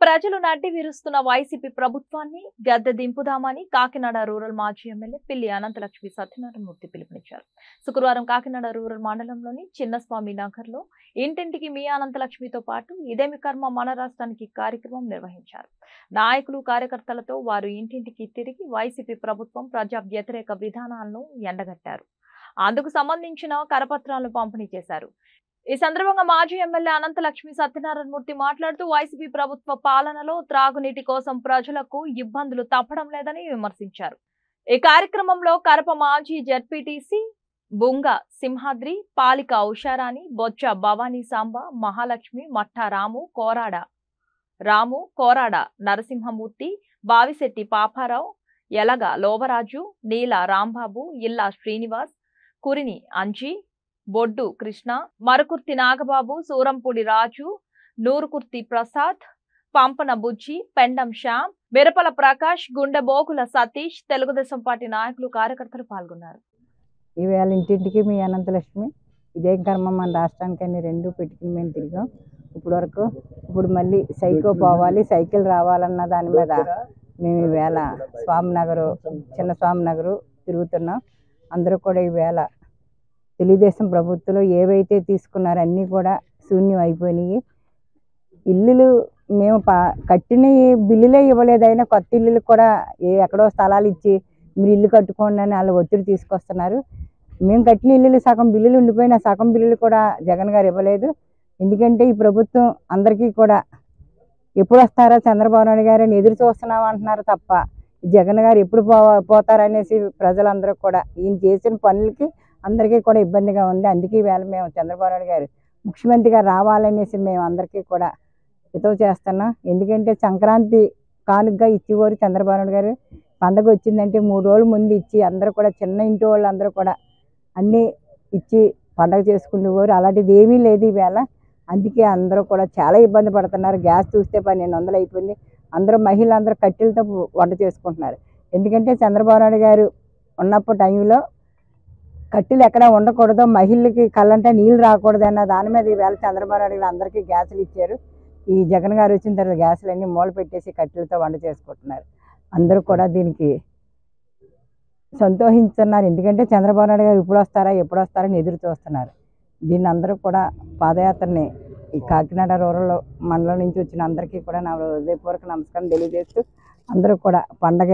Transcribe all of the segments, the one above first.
ప్రజలు నడ్డి విరుస్తున్న వైసీపీ ప్రభుత్వాన్ని గద్దె దింపుదామని కాకినాడ రూరల్ మాజీ ఎమ్మెల్యే పిల్లి అనంతలక్ష్మి సత్యనారాయణమూర్తి పిలుపునిచ్చారు. శుక్రవారం కాకినాడ రూరల్ మండలంలోని చిన్నస్వామి నగర్లో ఇంటింటికి మీ అనంతలక్ష్మితో పాటు ఇదేమి కర్మ మన రాష్ట్రానికి కార్యక్రమం నిర్వహించారు. నాయకులు కార్యకర్తలతో వారు ఇంటింటికి తిరిగి వైసీపీ ప్రభుత్వం ప్రజా వ్యతిరేక విధానాలను ఎండగట్టారు. అందుకు సంబంధించిన కరపత్రాలను పంపిణీ చేశారు. ఈ సందర్భంగా మాజీ ఎమ్మెల్యే అనంతలక్ష్మి సత్యనారాయణమూర్తి మాట్లాడుతూ వైసీపీ ప్రభుత్వ పాలనలో త్రాగునీటి కోసం ప్రజలకు ఇబ్బందులు తప్పడం లేదని విమర్శించారు. ఈ కార్యక్రమంలో కరప మాజీ జడ్పీటీసీ బుంగ సింహాద్రి పాలిక ఉషారాణి బొచ్చ భవానీ సాంబ మహాలక్ష్మి మట్టా రాము కోరాడ రాము కోరాడ నరసింహమూర్తి బావిశెట్టి పాపారావు ఎలగ లోవరాజు నీల రాంబాబు ఇల్లా శ్రీనివాస్ కురిని అంజీ బొడ్డు కృష్ణ మరకుర్తి నాగబాబు సూరంపూడి రాజు నూరుకుర్తి ప్రసాద్ పంపన బుజ్జి పెండం శ్యామ్ మిరపల ప్రకాష్ గుండె బోకుల సతీష్ తెలుగుదేశం పార్టీ నాయకులు కార్యకర్తలు పాల్గొన్నారు. ఈవేళ ఇంటింటికి మీ అనంతలక్ష్మి. ఇదేం కర్మ మన రాష్ట్రానికి అన్ని రెండు పెట్టుకుని మేము తిరిగాం. ఇప్పుడు వరకు ఇప్పుడు మళ్ళీ సైకో పోవాలి సైకిల్ రావాలన్న దాని మీద మేము ఈవేళ స్వామి నగరు చిన్న స్వామి నగరు తిరుగుతున్నాం. అందరూ కూడా ఈవేళ తెలుగుదేశం ప్రభుత్వంలో ఏవైతే తీసుకున్నారో అన్నీ కూడా శూన్యం అయిపోయినాయి. ఇల్లులు మేము పా కట్టిన బిల్లులే ఇవ్వలేదైనా కొత్త ఇల్లులు కూడా ఏ ఎక్కడో స్థలాలు ఇచ్చి మీరు ఇల్లు కట్టుకోండి అని వాళ్ళు ఒత్తిడి తీసుకొస్తున్నారు. మేము కట్టిన ఇల్లులు సగం బిల్లులు ఉండిపోయిన సగం బిల్లులు కూడా జగన్ గారు ఇవ్వలేదు. ఎందుకంటే ఈ ప్రభుత్వం అందరికీ కూడా ఎప్పుడు వస్తారా చంద్రబాబు నాయుడు గారు అని ఎదురు చూస్తున్నాం అంటున్నారు తప్ప జగన్ గారు ఎప్పుడు పో పోతారనేసి ప్రజలందరూ కూడా ఈయన చేసిన పనులకి అందరికీ కూడా ఇబ్బందిగా ఉంది. అందుకే ఈవేళ మేము చంద్రబాబు నాయుడు గారు ముఖ్యమంత్రిగా రావాలనేసి మేము అందరికీ కూడా హితవు చేస్తున్నాం. ఎందుకంటే సంక్రాంతి కానుకగా ఇచ్చేవారు చంద్రబాబు నాయుడు గారు. పండగ వచ్చిందంటే మూడు రోజుల ముందు ఇచ్చి అందరూ కూడా చిన్న ఇంటి వాళ్ళు అందరూ కూడా అన్నీ ఇచ్చి పండగ చేసుకునేవారు. అలాంటిది ఏమీ లేదు ఈవేళ. అందుకే అందరూ కూడా చాలా ఇబ్బంది పడుతున్నారు. గ్యాస్ చూస్తే పన్నెండు వందలు అయిపోయింది. అందరూ మహిళలు అందరూ కట్టెలతో వంట చేసుకుంటున్నారు. ఎందుకంటే చంద్రబాబు నాయుడు గారు ఉన్నప్పుడు టైంలో కట్టెలు ఎక్కడ ఉండకూడదు. మహిళలకి కళ్ళంటే నీళ్ళు రాకూడదు అన్న దాని మీద ఈవేళ చంద్రబాబు నాయుడు గారు అందరికీ గ్యాసులు ఇచ్చారు. ఈ జగన్ గారు వచ్చిన తర్వాత గ్యాసులు అన్నీ మూల పెట్టేసి కట్టెలతో వంట చేసుకుంటున్నారు. అందరూ కూడా దీనికి సంతోషిస్తున్నారు ఎందుకంటే చంద్రబాబు నాయుడు గారు ఇప్పుడు వస్తారా ఎప్పుడు వస్తారని ఎదురు చూస్తున్నారు. దీన్ని అందరూ కూడా పాదయాత్రని ఈ కాకినాడ రూరల్ మండలం నుంచి వచ్చిన అందరికీ కూడా నా హృదయపూర్వక నమస్కారం తెలియజేస్తూ అందరూ కూడా పండగ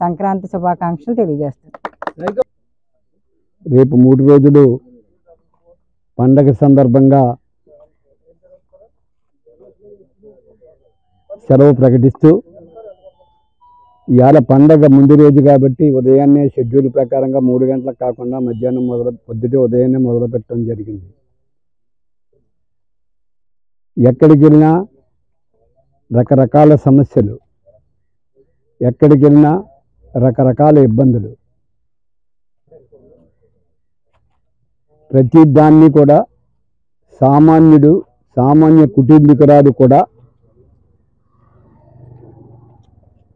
సంక్రాంతి శుభాకాంక్షలు తెలియజేస్తారు రేపు మూడు రోజులు పండగ సందర్భంగా సెలవు ప్రకటిస్తూ ఇవాళ పండగ ముందు రోజు కాబట్టి ఉదయాన్నే షెడ్యూల్ ప్రకారంగా మూడు గంటలకు కాకుండా మధ్యాహ్నం మొదలు పొద్దుటే ఉదయాన్నే మొదలు పెట్టడం జరిగింది. ఎక్కడికి వెళ్ళినా రకరకాల సమస్యలు ఎక్కడికి వెళ్ళినా రకరకాల ఇబ్బందులు. ప్రతి దాన్ని కూడా సామాన్యుడు సామాన్య కుటుంబీకురాలు కూడా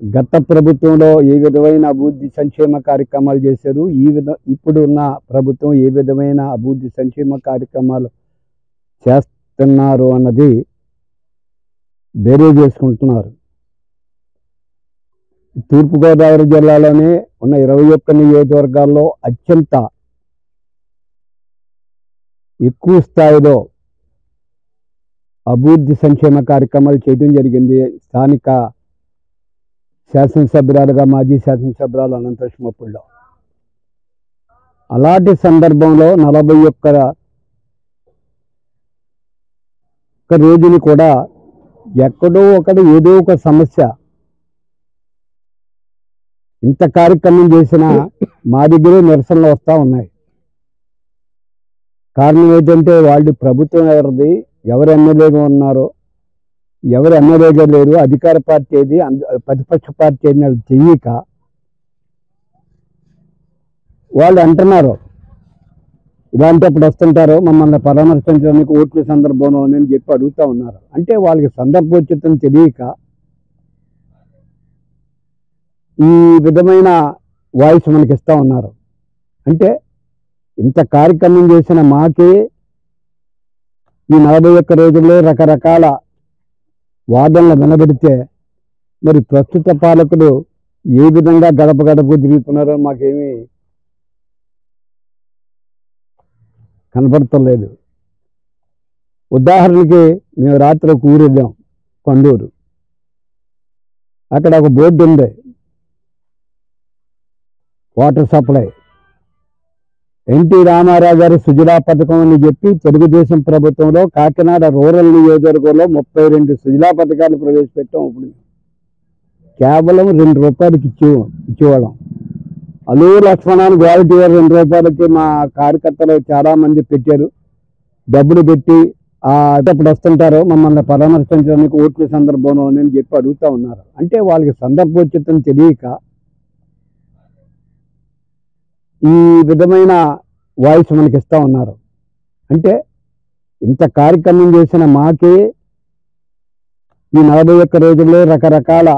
గత ప్రభుత్వంలో ఏ విధమైన అభివృద్ధి సంక్షేమ కార్యక్రమాలు చేశారు ఈ విధ ఇప్పుడు ఉన్న ప్రభుత్వం ఏ విధమైన అభివృద్ధి సంక్షేమ కార్యక్రమాలు చేస్తున్నారు అన్నది బేరే చేసుకుంటున్నారు. తూర్పుగోదావరి జిల్లాలోనే ఉన్న ఇరవై ఒక్క నియోజకవర్గాల్లో అత్యంత ఎక్కువ స్థాయిలో అభివృద్ధి సంక్షేమ కార్యక్రమాలు చేయడం జరిగింది. స్థానిక శాసనసభ్యురాలుగా మాజీ శాసనసభ్యురాలు అనంతలక్ష్మప్పుల్లో అలాంటి సందర్భంలో నలభై ఒక్క ఒక్క రోజుని కూడా ఎక్కడో ఒకటి ఏదో ఒక సమస్య ఇంత కార్యక్రమం చేసినా మా దగ్గరే నిరసనలు వస్తూ ఉన్నాయి. కారణం ఏంటంటే వాళ్ళు ప్రభుత్వం ఎవరిది? ఎవరు ఎమ్మెల్యేగా ఉన్నారో? ఎవరు ఎమ్మెల్యేగా లేరు? అధికార పార్టీ ఏది? ప్రతిపక్ష పార్టీ ఏది? అది తెలియక వాళ్ళు అంటున్నారు. ఇలాంటప్పుడు వస్తుంటారో మమ్మల్ని పరామర్శించడానికి ఓట్ల సందర్భంలో అని చెప్పి అడుగుతా ఉన్నారు. అంటే వాళ్ళకి సందర్భోచితం తెలియక ఈ విధమైన వాయిస్ మనకి ఇస్తా ఉన్నారు. అంటే ఇంత కార్యక్రమం చేసిన మాకే ఈ నలభై ఒక్క రోజుల్లో రకరకాల వాదనలు వినబడితే మరి ప్రస్తుత పాలకులు ఏ విధంగా గడప గడపకు తిరుగుతున్నారో మాకేమీ కనపడతలేదు ఉదాహరణకి మేము రాత్రి ఒక ఊరు వెళ్ళాం కొండూరు. అక్కడ ఒక బోర్డు ఉంది. Water supply. ఎన్టీ రామారావు గారి సుజలా పథకం అని చెప్పి తెలుగుదేశం ప్రభుత్వంలో కాకినాడ రూరల్ నియోజకవర్గంలో ముప్పై రెండు సుజలా పథకాలు ప్రవేశపెట్టాం ఇప్పుడు కేవలం రెండు రూపాయలకి ఇచ్చే ఇచ్చేవాళ్ళం. అలు లక్ష్మణాన్ని క్వాలిటీ రెండు రూపాయలకి మా కార్యకర్తలు చాలామంది పెట్టారు. డబ్బులు పెట్టి ఆ అప్పుడు వస్తుంటారు మమ్మల్ని పరామర్శించడానికి ఓట్ల సందర్భంలో అని చెప్పి అడుగుతా ఉన్నారు. అంటే వాళ్ళకి సందర్భోచితం తెలియక ఈ విధమైన వాయిస్ మనకి ఇస్తా ఉన్నారు. అంటే ఇంత కార్యక్రమం చేసిన మాకే ఈ నలభై ఒక్క రోజుల్లో రకరకాల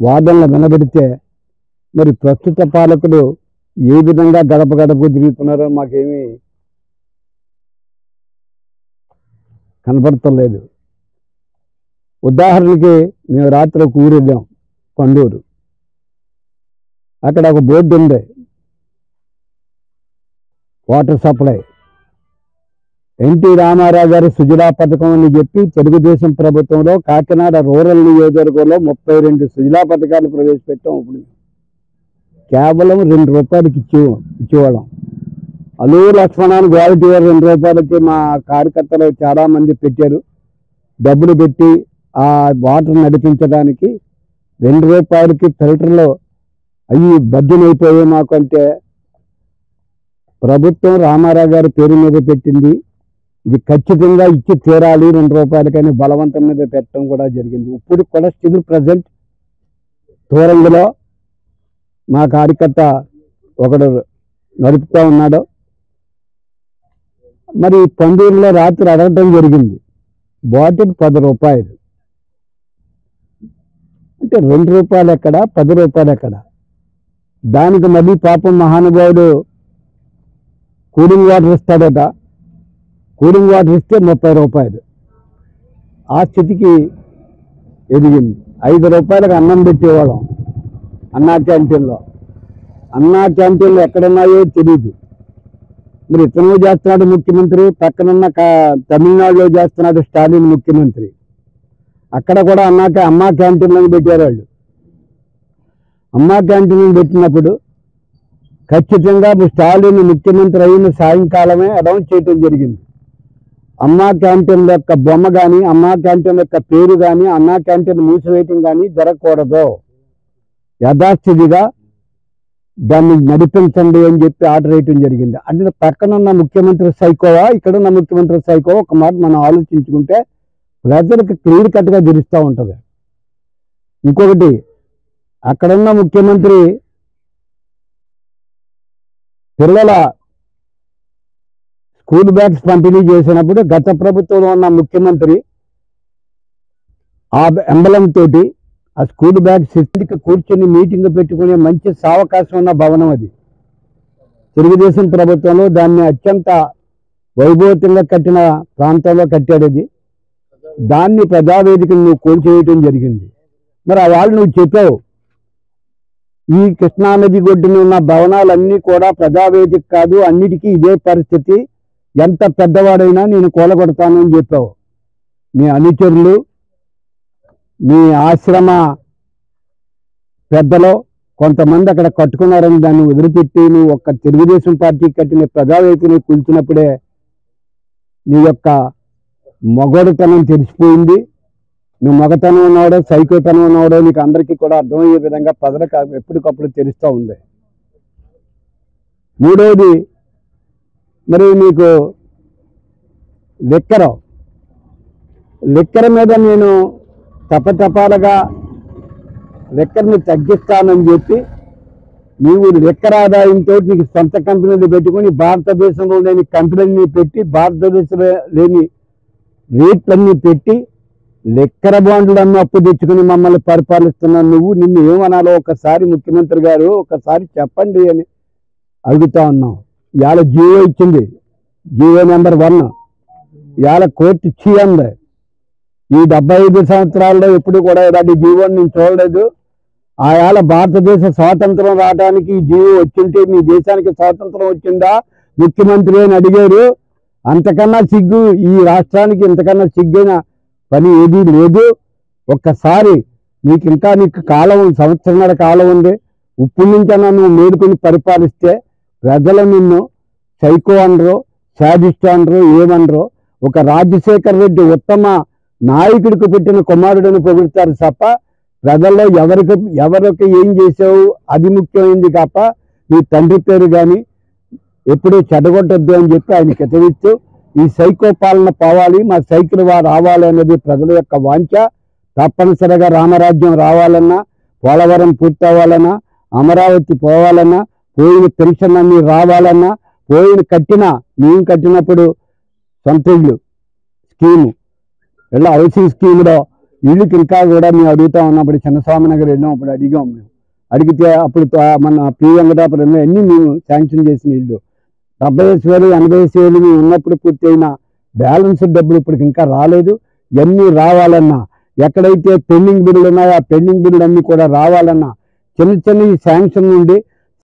వాదనలు వినబెడితే మరి ప్రస్తుత పాలకులు ఏ విధంగా గడప గడపకు తిరుగుతున్నారో మాకేమీ కనపడతలేదు ఉదాహరణకి మేము రాత్రి ఒక ఊరు వెళ్ళాం పండూరు. అక్కడ ఒక బోర్డు ఉంది వాటర్ సప్లై. ఎన్టీ రామారావు గారి సుజలా పథకం అని చెప్పి తెలుగుదేశం ప్రభుత్వంలో కాకినాడ రూరల్ నియోజకవర్గంలో ముప్పై రెండు సుజలా పథకాలు ప్రవేశపెట్టాం ఇప్పుడు. కేవలం రెండు రూపాయలకి ఇచ్చే ఇచ్చేవాళ్ళం. అలు లక్ష్మణాన్ని క్వాలిటీ రెండు రూపాయలకి మా కార్యకర్తలు చాలామంది పెట్టారు. డబ్బులు పెట్టి ఆ వాటర్ నడిపించడానికి రెండు రూపాయలకి ఫిల్టర్లు అవి బద్దెనైపోయాయి మాకు అంటే ప్రభుత్వం రామారావు గారి పేరు మీద పెట్టింది. ఇది ఖచ్చితంగా ఇచ్చి తీరాలి రెండు రూపాయలకని బలవంతం మీద పెట్టడం కూడా జరిగింది. ఇప్పుడు కూడా స్టిల్ ప్రజెంట్ తూరంగులో మా కార్యకర్త ఒకడు నడుపుతూ ఉన్నాడు. మరి పందూరులో రాత్రి అడగటం జరిగింది. బాటిల్ పది రూపాయలు. అంటే రెండు రూపాయలు ఎక్కడ పది రూపాయలు ఎక్కడ? దానికి మళ్ళీ పాపం మహానుభావుడు కూలింగ్ వాటర్ ఇస్తాడట. కూలింగ్ వాటర్ ఇస్తే ముప్పై రూపాయలు. ఆ స్థితికి ఎదిగింది. ఐదు రూపాయలకు అన్నం పెట్టేవాళ్ళం అన్నా క్యాంటీన్లో. అన్నా క్యాంటీన్లు ఎక్కడున్నాయో తెలియదు మరి ఇతను చేస్తున్నాడు ముఖ్యమంత్రి పక్కనున్న తమిళనాడులో చేస్తున్నాడు స్టాలిన్ ముఖ్యమంత్రి. అక్కడ కూడా అన్నాక అమ్మా క్యాంటీన్లను పెట్టారు వాళ్ళు అమ్మా క్యాంటీన్లు పెట్టినప్పుడు ఖచ్చితంగా స్టాలిన్ ముఖ్యమంత్రి అయిన సాయంకాలమే అనౌన్స్ చేయటం జరిగింది. అమ్మా క్యాంటీన్ యొక్క బొమ్మ కానీ అమ్మా క్యాంటీన్ యొక్క పేరు కానీ అన్నా క్యాంటీన్ మూసివేయటం కానీ జరగకూడదు. యథాస్థితిగా దాన్ని నడిపించండి అని చెప్పి ఆర్డర్ వేయటం జరిగింది. అంటే పక్కన ఉన్న ముఖ్యమంత్రి సైకోవా ఇక్కడ ఉన్న ముఖ్యమంత్రి సైకో ఒక మాట మనం ఆలోచించుకుంటే ప్రజలకు క్లియర్ కట్గా తెలుస్తూ ఉంటుంది. ఇంకొకటి అక్కడున్న ముఖ్యమంత్రి పిల్లల స్కూల్ బ్యాగ్స్ పంపిణీ చేసినప్పుడు గత ప్రభుత్వంలో ఉన్న ముఖ్యమంత్రి ఆ ఎంబలం తోటి ఆ స్కూల్ బ్యాగ్స్ ఇక్కడికి కూర్చొని మీటింగ్ పెట్టుకునే మంచి సావకాశం ఉన్న భవనం అది. తెలుగుదేశం ప్రభుత్వంలో దాన్ని అత్యంత వైభవతంగా కట్టిన ప్రాంతంలో కట్టాడు అది. దాన్ని ప్రజావేదికను నువ్వు కోల్చేయటం జరిగింది. మరి ఆ వాళ్ళు నువ్వు చెప్పావు. ఈ కృష్ణానది ఒడ్డున ఉన్న భవనాలన్నీ కూడా ప్రజావేదిక కాదు అన్నిటికీ ఇదే పరిస్థితి. ఎంత పెద్దవాడైనా నేను కూలగొడతానని చెప్పావు. మీ అనుచరులు మీ ఆశ్రమ పెద్దలో కొంతమంది అక్కడ కట్టుకున్నారని దాన్ని వదిలిపెట్టి నువ్వు ఒక్క తెలుగుదేశం పార్టీ కట్టిన ప్రజావేదికని కూల్చినప్పుడే నీ యొక్క మొగడుతనం తెలిసిపోయింది. నువ్వు మగతనం ఉన్నాడో సైకోతనం ఉన్నాడో నీకు అందరికీ కూడా అర్థమయ్యే విధంగా ప్రజలకు ఎప్పటికప్పుడు తెలుస్తూ ఉంది. మూడవది మరి నీకు లిక్కర. లిక్కర మీద నేను తపతపాలుగా లిక్కర్ని తగ్గిస్తానని చెప్పి నీవు లిక్కర్ ఆదాయంతో నీకు సొంత కంపెనీలు పెట్టుకొని భారతదేశంలో లేని కంపెనీలన్నీ పెట్టి భారతదేశంలో లేని రేట్లన్నీ పెట్టి లెక్కర బాండ్లను అప్పు తెచ్చుకుని మమ్మల్ని పరిపాలిస్తున్నా నువ్వు నిన్ను ఏమనాలో ఒకసారి ముఖ్యమంత్రి గారు ఒకసారి చెప్పండి అని అడుగుతా ఉన్నాం. ఇవాళ జియో ఇచ్చింది. Jio number one. ఇవాళ కోర్టు ఇచ్చి అంది ఈ డెబ్బై ఐదు సంవత్సరాల్లో ఎప్పుడు కూడా ఇలాంటి జీవోని నేను చూడలేదు. ఆయాల భారతదేశ స్వాతంత్రం రావడానికి జీవో వచ్చింటే మీ దేశానికి స్వాతంత్రం వచ్చిందా? ముఖ్యమంత్రి అని అడిగారు. అంతకన్నా సిగ్గు ఈ రాష్ట్రానికి ఇంతకన్నా సిగ్గైన పని ఏదీ లేదు. ఒక్కసారి నీకు ఇంకా నీకు కాలం సంవత్సరంన్నర కాలం ఉంది. ఇప్పుడు నుంచైనా నువ్వు మేలుకొని పరిపాలిస్తే ప్రజలు నిన్ను సైకో అనరు శాడిస్ట్ అనరు ఏమనరు. ఒక రాజశేఖర్ రెడ్డి ఉత్తమ నాయకుడికి పుట్టిన కుమారుడిని పొగుడుతారు తప్ప ప్రజల్లో ఎవరికి ఎవరికి ఏం చేసావు అది ముఖ్యమైంది కాప నీ తండ్రి పేరు కానీ ఎప్పుడూ చెడగొట్టద్దు అని చెప్పి ఆయన కితవిస్తూ ఈ సైకో పాలన పోవాలి మా సైకిల్ వారు రావాలి అనేది ప్రజల యొక్క వాంఛ. తప్పనిసరిగా రామరాజ్యం రావాలన్నా పోలవరం పూర్తవ్వాలన్నా అమరావతి పోవాలన్నా పోయిన పెన్షన్ అన్ని రావాలన్నా పోయిన కట్టిన మేము కట్టినప్పుడు సొంత ఇల్లు స్కీము. ఇలా హౌసింగ్ స్కీమ్లో ఇళ్ళకి ఇంకా కూడా మేము అడుగుతా ఉన్నప్పుడు చిన్నస్వామి నగర్ వెళ్ళినప్పుడు అడిగాం మేము. అడిగితే అప్పుడు మన పి వెంకటాపురం అన్నీ మేము శాంక్షన్ చేసిన ఇల్లు. డెబ్బై ఐదు వేలు ఎనభై ఐదు వేలు మేము ఉన్నప్పుడు పూర్తయిన బ్యాలెన్స్ డబ్బులు ఇప్పటికి ఇంకా రాలేదు. ఇవన్నీ రావాలన్నా ఎక్కడైతే పెండింగ్ బిల్లులు ఉన్నాయో ఆ పెండింగ్ బిల్లులు అన్నీ కూడా రావాలన్నా చిన్న చిన్న శాంక్షన్ నుండి